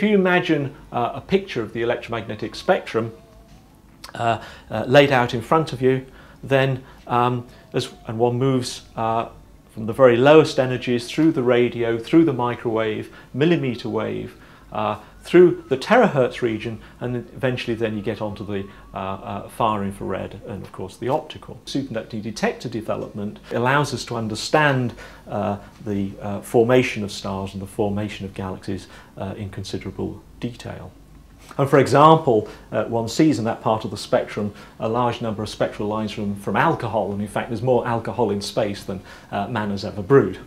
If you imagine uh, a picture of the electromagnetic spectrum uh, uh, laid out in front of you, then um, as, and one moves uh, from the very lowest energies through the radio, through the microwave, millimeter wave, uh, through the terahertz region and eventually then you get onto the uh, uh, far infrared and of course the optical. Superconducting detector development allows us to understand uh, the uh, formation of stars and the formation of galaxies uh, in considerable detail. And for example, uh, one sees in that part of the spectrum a large number of spectral lines from, from alcohol, and in fact there's more alcohol in space than man has ever brewed.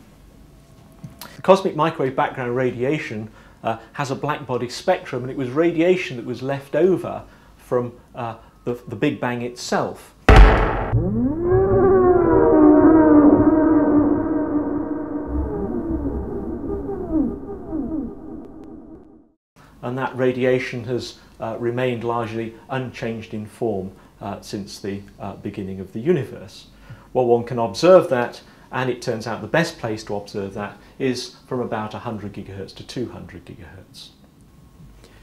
Cosmic microwave background radiation uh, has a black body spectrum and it was radiation that was left over from uh, the, the Big Bang itself. And that radiation has uh, remained largely unchanged in form uh, since the uh, beginning of the universe. Well, one can observe that and it turns out the best place to observe that is from about 100 gigahertz to 200 gigahertz.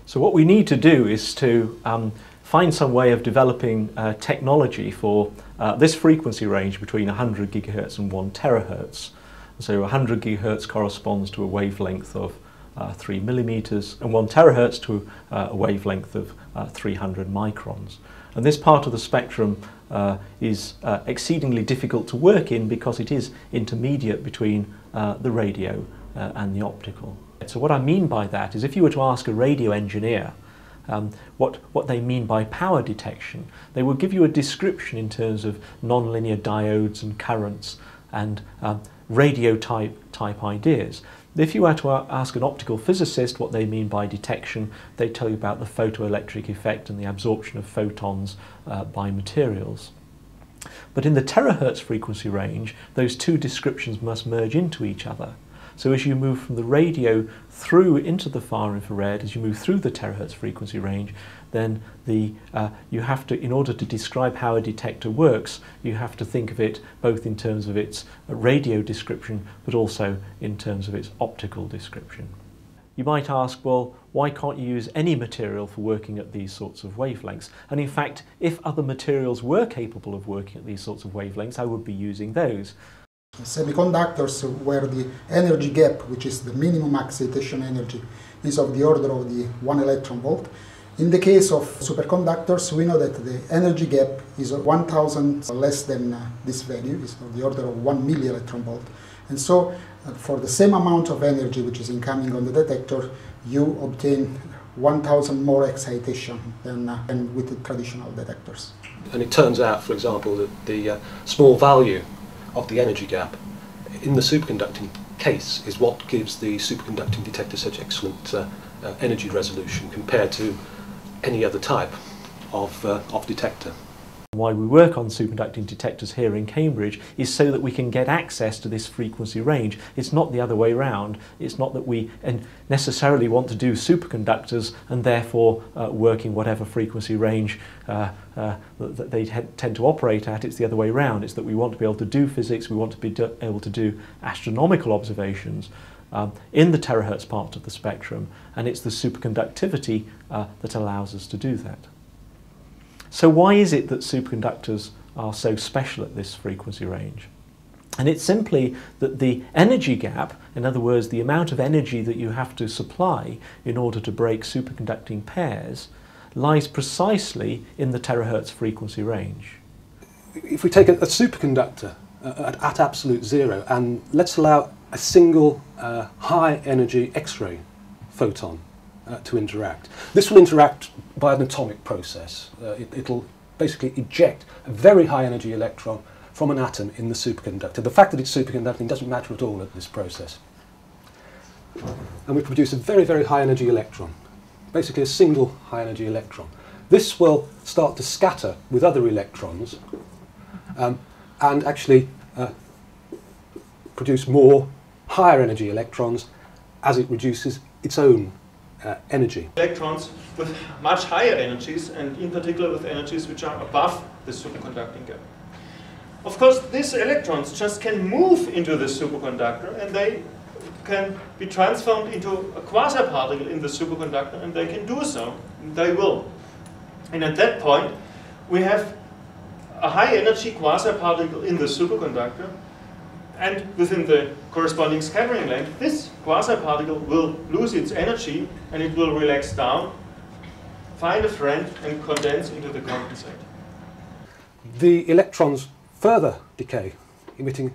So what we need to do is to um, find some way of developing uh, technology for uh, this frequency range between 100 gigahertz and 1 terahertz. So 100 gigahertz corresponds to a wavelength of uh, 3 millimeters and 1 terahertz to uh, a wavelength of uh, 300 microns. And this part of the spectrum uh, is exceedingly difficult to work in because it is intermediate between the radio and the optical. So what I mean by that is if you were to ask a radio engineer um, what, what they mean by power detection, they will give you a description in terms of nonlinear diodes and currents and um, radio type, type ideas. If you were to ask an optical physicist what they mean by detection, they tell you about the photoelectric effect and the absorption of photons uh, by materials. But in the terahertz frequency range, those two descriptions must merge into each other. So as you move from the radio through into the far infrared, as you move through the terahertz frequency range, then the, uh, you have to, in order to describe how a detector works, you have to think of it both in terms of its radio description, but also in terms of its optical description. You might ask, well, why can't you use any material for working at these sorts of wavelengths? And in fact, if other materials were capable of working at these sorts of wavelengths, I would be using those. Semiconductors where the energy gap, which is the minimum excitation energy, is of the order of the one electron volt. In the case of superconductors, we know that the energy gap is 1000 less than uh, this value, is of the order of 1 milli electron volt. And so, uh, for the same amount of energy which is incoming on the detector, you obtain 1000 more excitation than, uh, than with the traditional detectors. And it turns out, for example, that the uh, small value of the energy gap in the superconducting case is what gives the superconducting detector such excellent uh, uh, energy resolution compared to any other type of, uh, of detector. Why we work on superconducting detectors here in Cambridge is so that we can get access to this frequency range. It's not the other way round. It's not that we necessarily want to do superconductors and therefore uh, working whatever frequency range uh, uh, that they tend to operate at. It's the other way round. It's that we want to be able to do physics, we want to be able to do astronomical observations. Um, in the terahertz part of the spectrum, and it's the superconductivity uh, that allows us to do that. So why is it that superconductors are so special at this frequency range? And it's simply that the energy gap, in other words, the amount of energy that you have to supply in order to break superconducting pairs, lies precisely in the terahertz frequency range. If we take a, a superconductor uh, at, at, absolute zero and let's allow a single uh, high energy X-ray photon uh, to interact. This will interact by an atomic process. Uh, it, will basically eject a very high energy electron from an atom in the superconductor. The fact that it's superconducting doesn't matter at all at this process. And we produce a very, very high energy electron, basically a single high energy electron. This will start to scatter with other electrons um, and actually uh, produce more higher energy electrons as it reduces its own uh, energy. Electrons with much higher energies and in particular with energies which are above the superconducting gap. Of course, these electrons just can move into the superconductor and they can be transformed into a quasi-particle in the superconductor, and they can do so. They will. And at that point, we have a high energy quasi-particle in the superconductor, and within the corresponding scattering length, this quasi-particle will lose its energy and it will relax down, find a friend, and condense into the condensate. The electrons further decay, emitting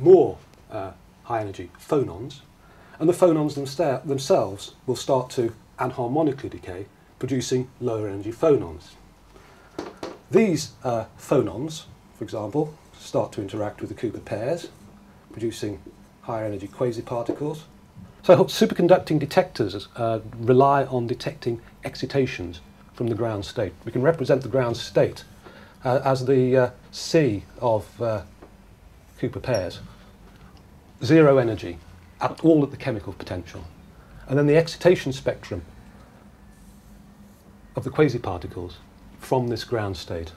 more uh, high energy phonons, and the phonons themse themselves will start to anharmonically decay, producing lower energy phonons. These uh, phonons, for example, start to interact with the Cooper pairs, producing higher energy quasi-particles. So superconducting detectors uh, rely on detecting excitations from the ground state. We can represent the ground state uh, as the uh, sea of uh, Cooper pairs. Zero energy, at all at the chemical potential. And then the excitation spectrum of the quasi-particles from this ground state.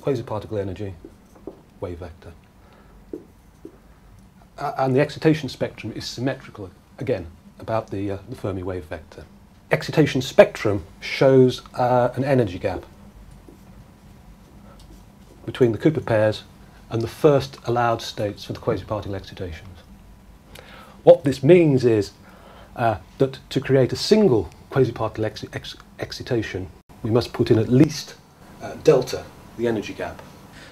Quasi-particle energy, wave vector. Uh, and the excitation spectrum is symmetrical, again, about the, uh, the Fermi wave vector. Excitation spectrum shows uh, an energy gap between the Cooper pairs and the first allowed states for the quasi-particle excitations. What this means is uh, that to create a single quasi-particle ex ex excitation, we must put in at least uh, delta, the energy gap.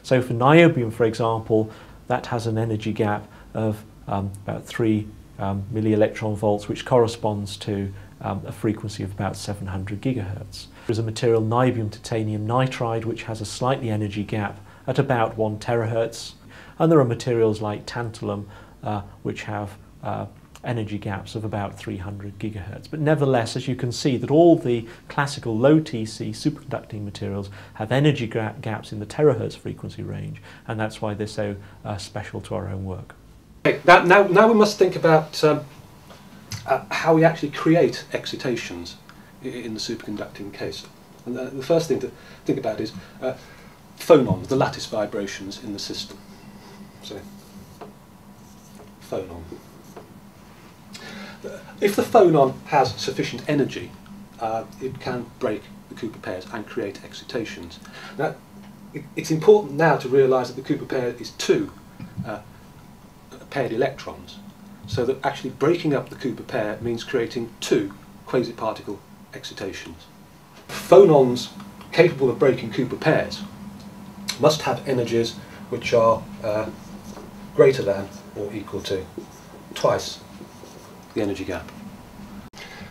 So for niobium, for example, that has an energy gap of um, about 3 um, millielectron volts, which corresponds to um, a frequency of about 700 gigahertz. There's a material niobium titanium nitride, which has a slightly energy gap at about 1 terahertz. And there are materials like tantalum, uh, which have uh, energy gaps of about 300 gigahertz. But nevertheless, as you can see, that all the classical low TC superconducting materials have energy gaps in the terahertz frequency range, and that's why they're so uh, special to our own work. Okay, now, now, now we must think about um, uh, how we actually create excitations in the superconducting case. And the, the first thing to think about is uh, phonons, the lattice vibrations in the system. So, phonon. If the phonon has sufficient energy, uh, it can break the Cooper pairs and create excitations. Now, it, it's important now to realise that the Cooper pair is two uh, paired electrons. So that actually breaking up the Cooper pair means creating two quasi-particle excitations. Phonons capable of breaking Cooper pairs must have energies which are uh, greater than or equal to twice the energy gap.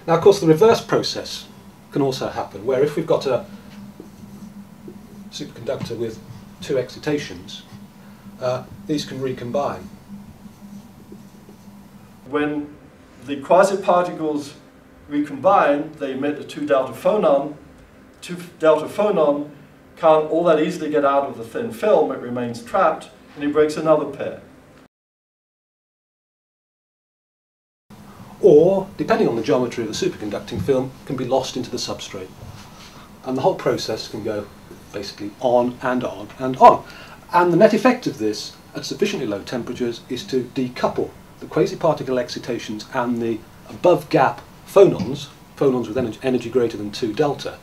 Now of course the reverse process can also happen where if we've got a superconductor with two excitations, uh, these can recombine when the quasi-particles recombine, they emit a 2 delta phonon. 2 delta phonon can't all that easily get out of the thin film, it remains trapped, and it breaks another pair. Or, depending on the geometry of the superconducting film, can be lost into the substrate. And the whole process can go basically on and on and on. And the net effect of this at sufficiently low temperatures is to decouple the quasi-particle excitations and the above gap phonons, phonons with energy, energy greater than 2 delta,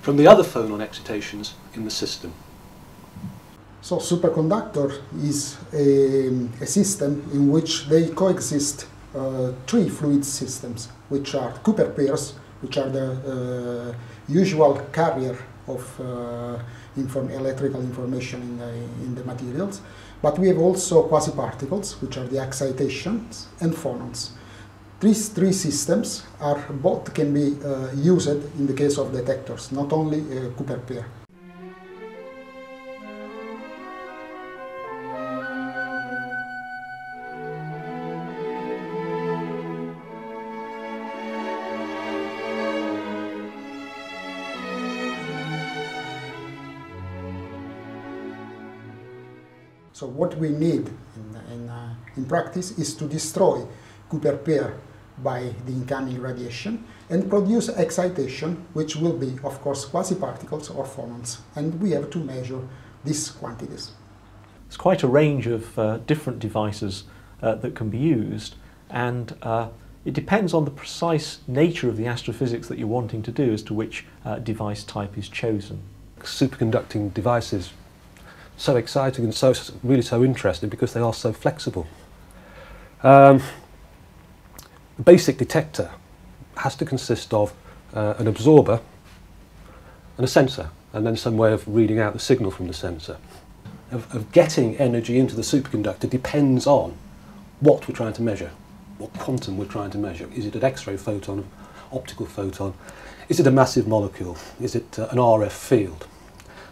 from the other phonon excitations in the system. So superconductor is a, a system in which they coexist uh, three fluid systems, which are Cooper pairs, which are the uh, usual carrier of uh, inform electrical information in the, in the materials. But we have also quasi-particles, which are the excitations, and phonons. These three systems are both can be uh, used in the case of detectors, not only uh, Cooper pair. So what we need in, in, uh, in practice is to destroy Cooper pair by the incoming radiation and produce excitation, which will be, of course, quasi-particles or phonons. And we have to measure these quantities. It's quite a range of uh, different devices uh, that can be used, and uh, it depends on the precise nature of the astrophysics that you're wanting to do as to which uh, device type is chosen. Superconducting devices so exciting and so really so interesting because they are so flexible. Um, the basic detector has to consist of uh, an absorber and a sensor, and then some way of reading out the signal from the sensor. Of, of getting energy into the superconductor depends on what we're trying to measure, what quantum we're trying to measure. Is it an X-ray photon, optical photon? Is it a massive molecule? Is it uh, an RF field?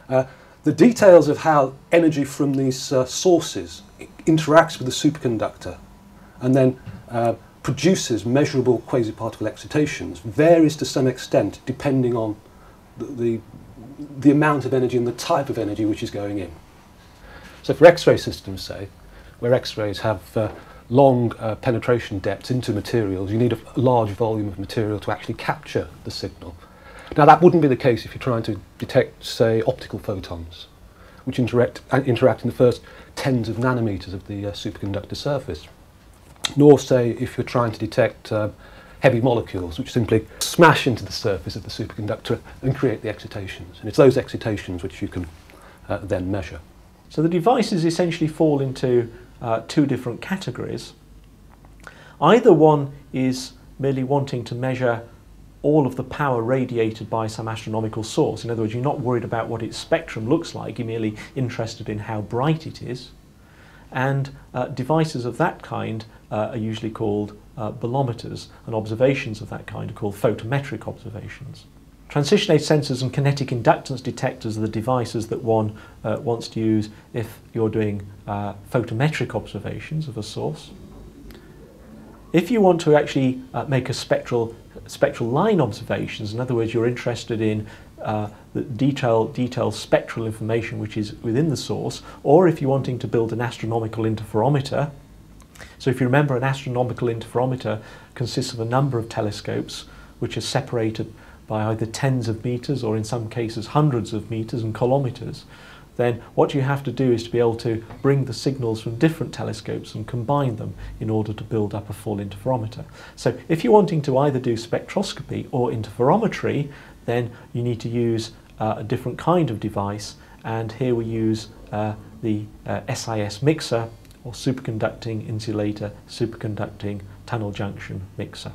Uh, the details of how energy from these uh, sources interacts with the superconductor and then uh, produces measurable quasi-particle excitations varies to some extent depending on the, the, the, amount of energy and the type of energy which is going in. So for X-ray systems, say, where X-rays have uh, long uh, penetration depths into materials, you need a large volume of material to actually capture the signal. Now that wouldn't be the case if you're trying to detect, say, optical photons, which interact, uh, interact in the first tens of nanometers of the uh, superconductor surface nor say if you're trying to detect uh, heavy molecules which simply smash into the surface of the superconductor and create the excitations. And it's those excitations which you can uh, then measure. So the devices essentially fall into uh, two different categories. Either one is merely wanting to measure all of the power radiated by some astronomical source. In other words, you're not worried about what its spectrum looks like, you're merely interested in how bright it is. And uh, devices of that kind uh, are usually called uh, bolometers, and observations of that kind are called photometric observations. Transition edge sensors and kinetic inductance detectors are the devices that one uh, wants to use if you're doing uh, photometric observations of a source. If you want to actually uh, make a spectral, spectral line observations, in other words, you're interested in uh, the detailed, detailed spectral information which is within the source, or if you're wanting to build an astronomical interferometer, so if you remember, an astronomical interferometer consists of a number of telescopes which are separated by either tens of meters or in some cases hundreds of meters and kilometers. Then what you have to do is to be able to bring the signals from different telescopes and combine them in order to build up a full interferometer. So if you're wanting to either do spectroscopy or interferometry, then you need to use uh, a different kind of device and here we use uh, the uh, SIS mixer or superconducting insulator superconducting tunnel junction mixer.